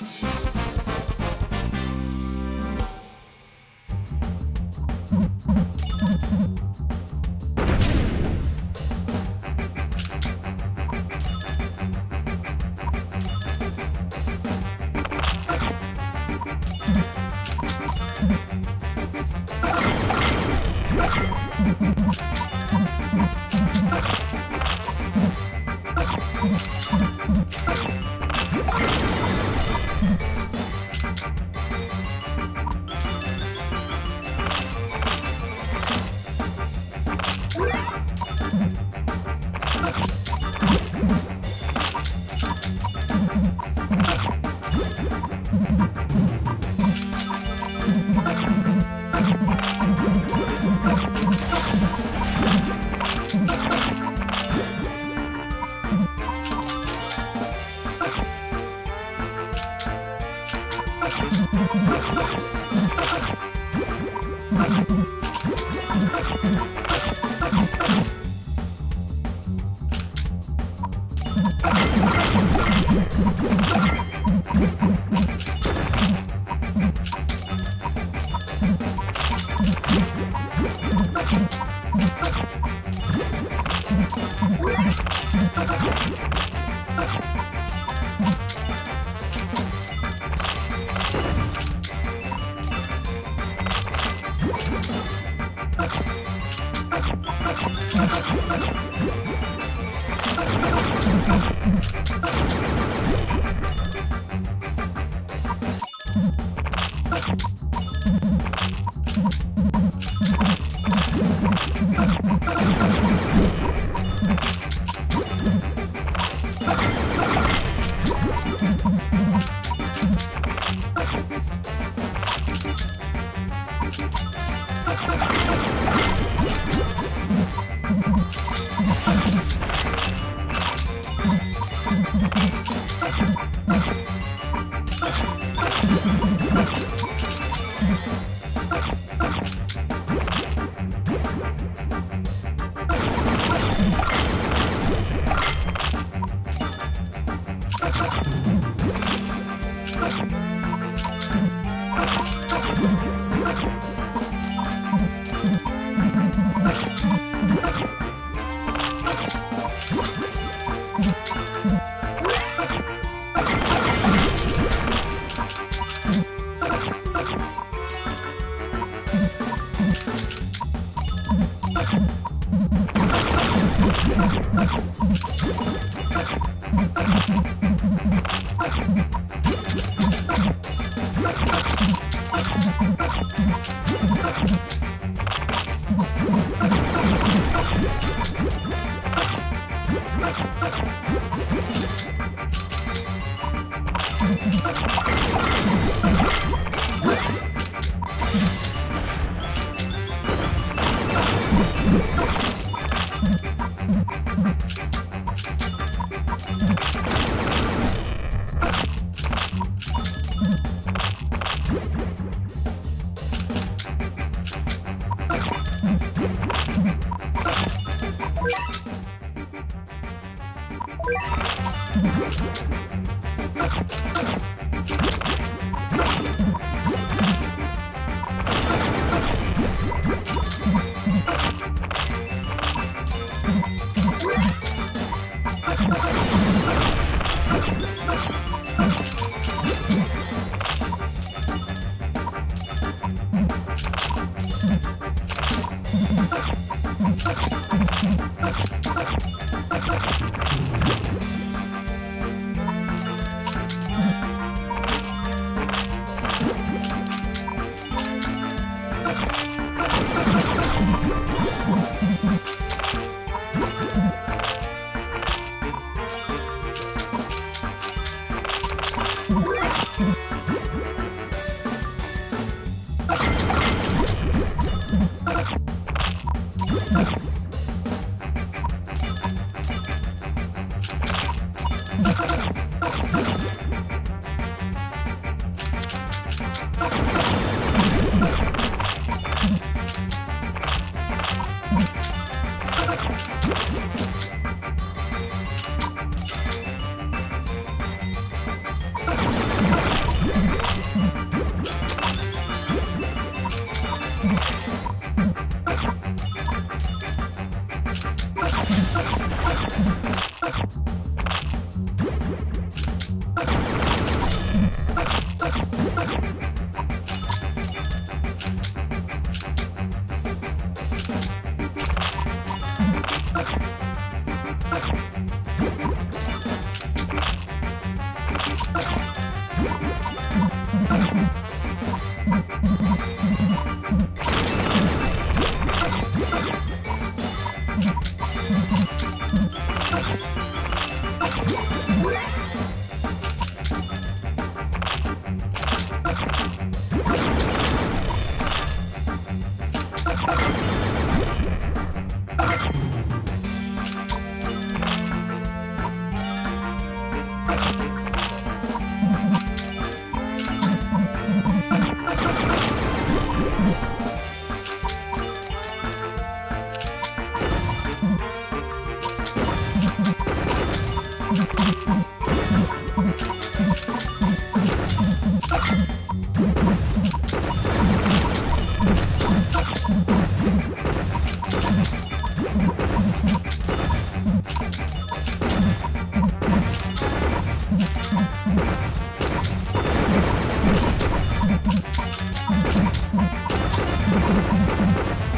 you ありがとう。you Yeah. you. Oh, ハハハハ。